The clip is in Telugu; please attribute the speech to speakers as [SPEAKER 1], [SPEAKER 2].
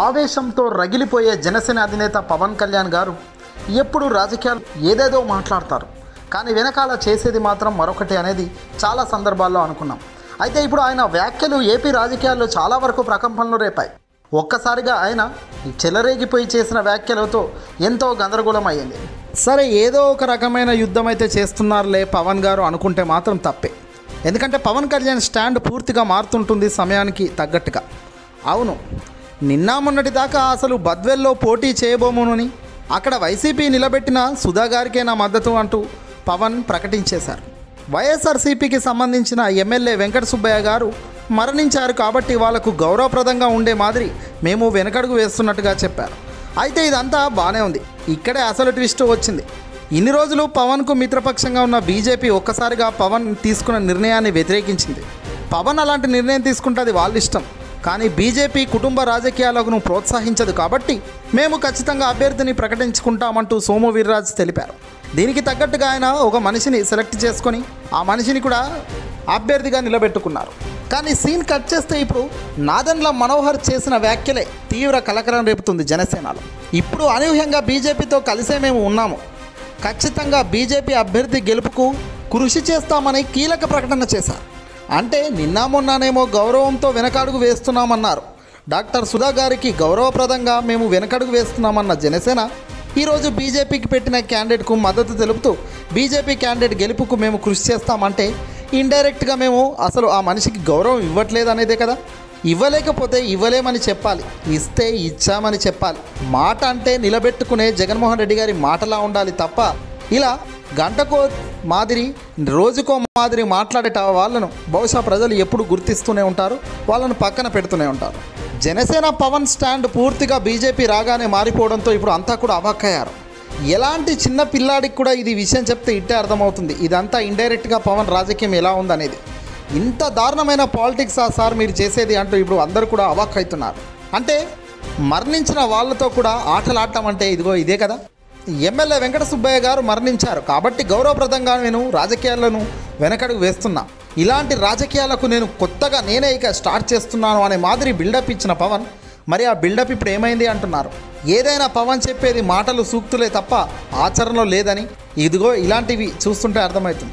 [SPEAKER 1] ఆవేశంతో రగిలిపోయే జనసేన అధినేత పవన్ కళ్యాణ్ గారు ఎప్పుడు రాజకీయాలు ఏదేదో మాట్లాడతారు. కానీ వెనకాల చేసేది మాత్రం మరొకటి అనేది చాలా సందర్భాల్లో అనుకున్నాం. అయితే ఇప్పుడు ఆయన వ్యాఖ్యలు ఏపీ రాజకీయాల్లో చాలా వరకు ప్రకంపనలు రేపాయి. ఒక్కసారిగా ఆయన చెలరేగిపోయి చేసిన వ్యాఖ్యలతో ఎంతో గందరగోళం అయ్యింది సరే ఏదో ఒక రకమైన యుద్ధం అయితే చేస్తున్నారులే పవన్ గారు అనుకుంటే మాత్రం తప్పే. ఎందుకంటే పవన్ కళ్యాణ్ స్టాండ్ పూర్తిగా మారుతుంటుంది సమయానికి తగ్గట్టుగా. అవును నిన్న మొన్నటి దాకా అసలు బద్వెల్లో పోటీ చేయబోమునని అక్కడ వైసీపీ నిలబెట్టిన సుధా గారికే నా మద్దతు అంటూ పవన్ ప్రకటించేశారు. వైఎస్ఆర్సీపీకి సంబంధించిన ఎమ్మెల్యే వెంకట సుబ్బయ్య గారు మరణించారు కాబట్టి వాళ్ళకు గౌరవప్రదంగా ఉండే మాదిరి మేము వెనకడుగు వేస్తున్నట్టుగా చెప్పారు. అయితే ఇదంతా బాగానే ఉంది. ఇక్కడే అసలు ట్విస్ట్ వచ్చింది. ఇన్ని రోజులు పవన్కు మిత్రపక్షంగా ఉన్న బీజేపీ ఒక్కసారిగా పవన్ తీసుకున్న నిర్ణయాన్ని వ్యతిరేకించింది. పవన్ అలాంటి నిర్ణయం తీసుకుంటే అది వాళ్ళ ఇష్టం. కానీ బీజేపీ కుటుంబ రాజకీయాలకు ప్రోత్సహించదు కాబట్టి మేము ఖచ్చితంగా అభ్యర్థిని ప్రకటించుకుంటామంటూ సోము వీర్రాజ్ తెలిపారు. దీనికి తగ్గట్టుగా ఆయన ఒక మనిషిని సెలెక్ట్ చేసుకొని ఆ మనిషిని కూడా అభ్యర్థిగా నిలబెట్టుకున్నారు. కానీ సీన్ కట్ చేస్తే ఇప్పుడు నాదన్ల మనోహర్ చేసిన వ్యాఖ్యలే తీవ్ర కలకలం రేపుతుంది జనసేనలో. ఇప్పుడు అనూహ్యంగా బీజేపీతో కలిసే మేము ఉన్నాము. ఖచ్చితంగా బీజేపీ అభ్యర్థి గెలుపుకు కృషి చేస్తామని కీలక ప్రకటన చేశారు. అంటే నిన్న మొన్ననేమో గౌరవంతో వెనకడుగు వేస్తున్నామన్నారు. డాక్టర్ సుధా గారికి గౌరవప్రదంగా మేము వెనకడుగు వేస్తున్నామన్న జనసేన ఈరోజు బీజేపీకి పెట్టిన క్యాండిడేట్కు మద్దతు తెలుపుతూ బీజేపీ క్యాండిడేట్ గెలుపుకు మేము కృషి చేస్తామంటే ఇండైరెక్ట్గా మేము అసలు ఆ మనిషికి గౌరవం ఇవ్వట్లేదు అనేదే కదా? ఇవ్వలేకపోతే ఇవ్వలేమని చెప్పాలి. ఇస్తే ఇచ్చామని చెప్పాలి. మాట అంటే నిలబెట్టుకునే జగన్మోహన్ రెడ్డి గారి మాటలా ఉండాలి తప్ప ఇలా గంటకో మాదిరి రోజుకో మాదిరి మాట్లాడేట వాళ్ళను బహుశా ప్రజలు ఎప్పుడు గుర్తిస్తూనే ఉంటారు వాళ్ళను పక్కన పెడుతూనే ఉంటారు. జనసేన పవన్ స్టాండ్ పూర్తిగా బీజేపీ రాగానే మారిపోవడంతో ఇప్పుడు అంతా కూడా అవాక్కయ్యారు. ఎలాంటి చిన్న పిల్లాడికి కూడా ఇది విషయం చెప్తే ఇట్టే అర్థమవుతుంది. ఇదంతా ఇండైరెక్ట్గా పవన్ రాజకీయం ఎలా ఉందనేది. ఇంత దారుణమైన పాలిటిక్స్ ఆ సార్ మీరు చేసేది అంటూ ఇప్పుడు అందరూ కూడా అవాక్ అవుతున్నారు అంటే మరణించిన వాళ్ళతో కూడా ఆటలాడటం అంటే ఇదిగో ఇదే కదా. ఎమ్మెల్యే వెంకట సుబ్బయ్య గారు మరణించారు. కాబట్టి గౌరవప్రదంగా నేను రాజకీయాలను వెనకడుగు వేస్తున్నా. ఇలాంటి రాజకీయాలకు నేను కొత్తగా నేనే ఇక స్టార్ట్ చేస్తున్నాను అనే మాదిరి బిల్డప్ ఇచ్చిన పవన్ మరి ఆ బిల్డప్ ఇప్పుడు ఏమైంది అంటున్నారు. ఏదైనా పవన్ చెప్పేది మాటలు సూక్తులే తప్ప ఆచరణలో లేదని ఇదిగో ఇలాంటివి చూస్తుంటే అర్థమవుతుంది.